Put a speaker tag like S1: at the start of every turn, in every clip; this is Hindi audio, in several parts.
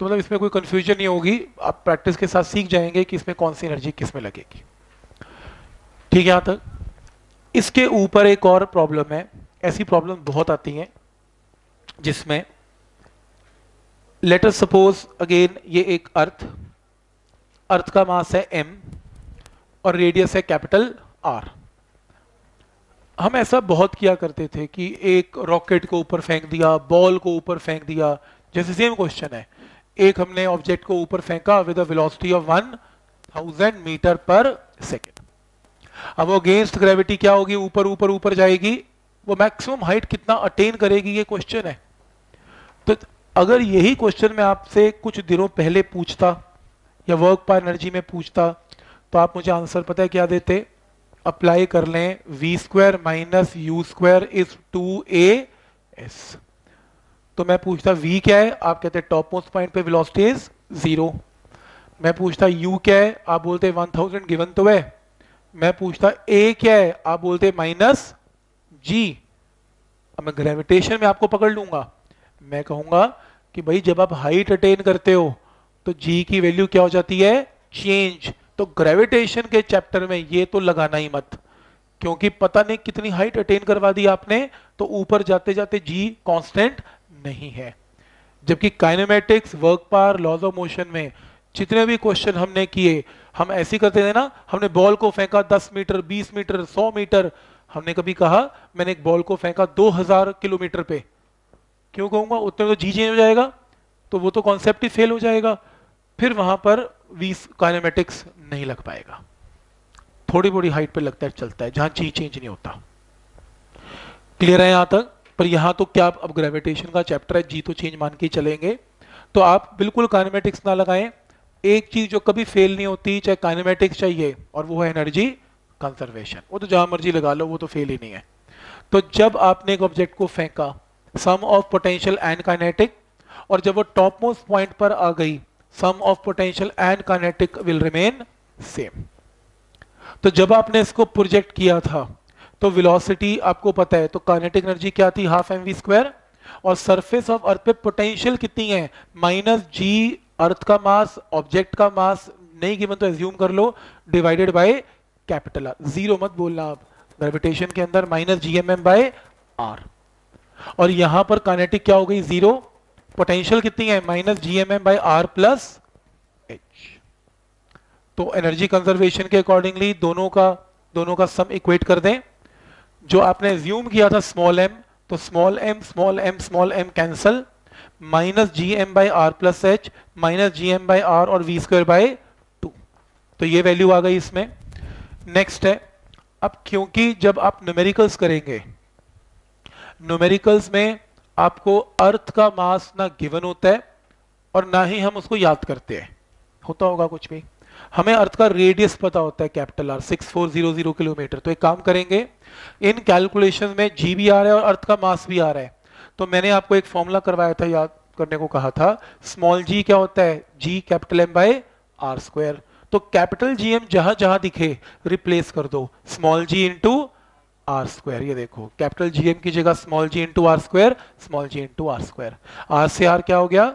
S1: तो मतलब इसमें कोई कंफ्यूजन नहीं होगी। आप प्रैक्टिस के साथ सीख जाएँगे कि इसमें कौन सी एनर्जी किसमें लगेगी। ठीक है यहाँ तक? इसके ऊपर एक और प्रॉब्लम है। ऐसी प्रॉब्लम बहुत आती हैं, जिसमें लेटर सपोज़ अगेन ये एक अर्थ अर्थ का मास है एम और रेडियस है कैपिटल आर हम ऐसा बहुत किया करते थे कि एक रॉकेट को ऊपर फेंक दिया बॉल को ऊपर फेंक दिया, जैसे सेम क्वेश्चन है। एक हमने ऑब्जेक्ट को ऊपर फेंका with velocity of one thousand metre per second अब वो अगेंस्ट ग्रेविटी क्या होगी? ऊपर ऊपर ऊपर जाएगी। वो मैक्सिमम हाइट कितना अटेन करेगी ये क्वेश्चन है। तो अगर यही क्वेश्चन मैं आपसे कुछ दिनों पहले पूछता या वर्क पर एनर्जी में पूछता तो आप मुझे आंसर पता है क्या देते? अप्लाई कर लें v square minus u square is two a s तो मैं पूछता, v क्या है? आप कहते हैं टॉप मोस्ट पॉइंट पे वेलोसिटी इज़ ज़ीरो मैं पूछता, u क्या है? आप बोलते वन थाउज़ेंड गिवन तो है. मैं पूछता, a क्या है? आप बोलते माइनस g. अब मैं ग्रेविटेशन में आपको पकड़ लूँगा. मैं कहूँगा कि भाई, जब आप हाइट अटेन करते हो तो जी की वैल्यू क्या हो जाती है? चेंज तो ग्रेविटेशन के चैप्टर में ये तो लगाना ही मत. क्योंकि पता नहीं कितनी हाइट अटेन करवा दी आपने तो ऊपर जाते जाते जी कांस्टेंट नहीं है। जबकि काइनेमेटिक्स वर्क पार लॉज ऑफ़ मोशन में जितने भी क्वेश्चन हमने किए, हम ऐसे करते थे ना, हमने बॉल को फेंका 10 मीटर 20 मीटर 100 मीटर। हमने कभी कहा, मैंने एक बॉल को फेंका 2000 किलोमीटर पे। क्यों कहूँगा? उतने तो जी चेंज हो जाएगा तो वो तो कॉन्सेप्ट ही फेल हो जाएगा। फिर वहाँ पर वीस काइनेमेटिक्स नहीं लग पाएगा। थोड़ी बड़ी हाइट पर लगता है, चलता है, जहाँ जी चेंज नहीं होता। क्लियर है यहाँ तक? पर यहाँ तो क्या अब ग्रेविटेशन का चैप्टर है? जी तो चेंज मान के चलेंगे। तो आप बिल्कुल काइनेमेटिक्स ना लगाएँ। एक चीज़ जो कभी फेल नहीं होती, चाहे काइनेमेटिक्स चाहिए, और वो है एनर्जी कंजर्वेशन वो तो जहाँ मर्ज़ी लगा लो, वो तो फेल ही नहीं है। तो जब आपने एक ऑब्जेक्ट को फेंका sum of potential and kinetic और जब वो टॉप मोस्ट पॉइंट पर आ गई sum of potential and kinetic will remain same तो जब आपने इसको प्रोजेक्ट किया था तो वेलोसिटी आपको पता है तो काइनेटिक एनर्जी क्या थी? हाफ़ एम वी स्क्वायर और सरफेस ऑफ़ अर्थ पे पोटेंशियल कितनी है? माइनस जी अर्थ का मास ऑब्जेक्ट का मास नहीं गिवन तो एज्यूम कर लो divided by capital R zero मत बोलना आप। ग्रेविटेशन के अंदर minus G M M by R और यहाँ पर काइनेटिक क्या हो गई? ज़ीरो पोटेंशियल कितनी है? Minus G M M by R plus H तो एनर्जी कंजर्वेशन के अकॉर्डिंगली दोनों का दोनों का सम इक्वेट कर दें। जो आपने ज्यूम किया था स्मॉल एम तो small M small M small M cancel minus G M by R plus H minus G M by R और वी स्क्वायर बाई टू तो ये वैल्यू आ गई इसमें. नेक्स्ट है, अब क्योंकि जब आप न्यूमेरिकल्स करेंगे न्यूमेरिकल्स में आपको अर्थ का मास ना गिवन होता है और ना ही हम उसको याद करते हैं. होता होगा कुछ भी. हमें अर्थ का रेडियस पता होता है capital R six four zero zero kilometre तो एक काम करेंगे, इन कैलकुलेशन में जी भी आ रहा है और अर्थ का मास भी आ रहा है। तो मैंने आपको एक फॉर्मूला करवाया था, याद करने को कहा था स्मॉल जी क्या होता है? G capital M by R square तो कैपिटल जी एम जहाँ जहाँ दिखे रिप्लेस कर दो। Small G into R square ये देखो कैपिटल जी एम की जगह small G into R square small G into R square R से आर क्या हो गया?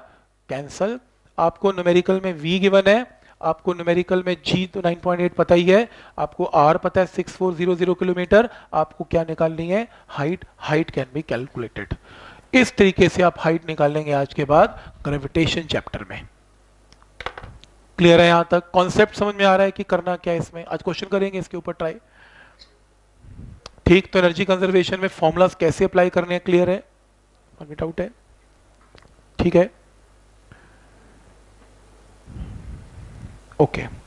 S1: कैंसल आपको न्यूमेरिकल में वी गिवन है आपको न्यूमेरिकल में जी तो 9.8 पता ही है, आपको आर पता है 6400 किलोमीटर आपको क्या निकालनी है? Height height can be calculated इस तरीके से आप हाइट निकालेंगे आज के बाद ग्रेविटेशन चैप्टर में। क्लियर है यहाँ तक? कॉन्सेप्ट समझ में आ रहा है कि करना क्या है इसमें? आज क्वेश्चन करेंगे, इसके ऊपर ट्राई ठीक तो एनर्जी कंजर्वेशन में फॉर्मूलाज कैसे अप्लाई करने हैं? क्लियर है? डाउट है। ठीक है? Okay.